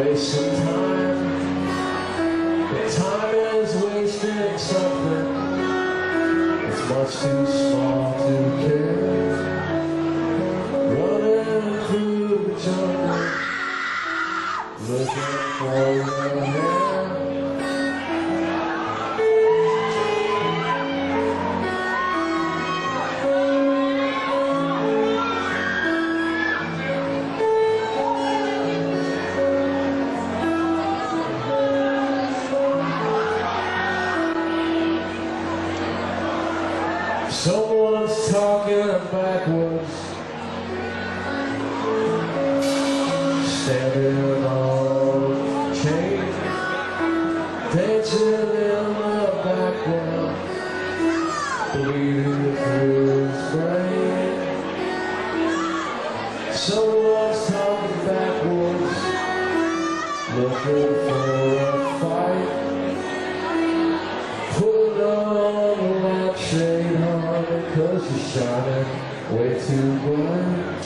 wasting time. But time is wasting something. It's much too small to care. Running through the jungle, looking for your hand. Someone's talking backwards, standing on chain, dancing in the background, bleeding through his brain. Someone's talking backwards, looking for a light shade on cause you're shining way too bright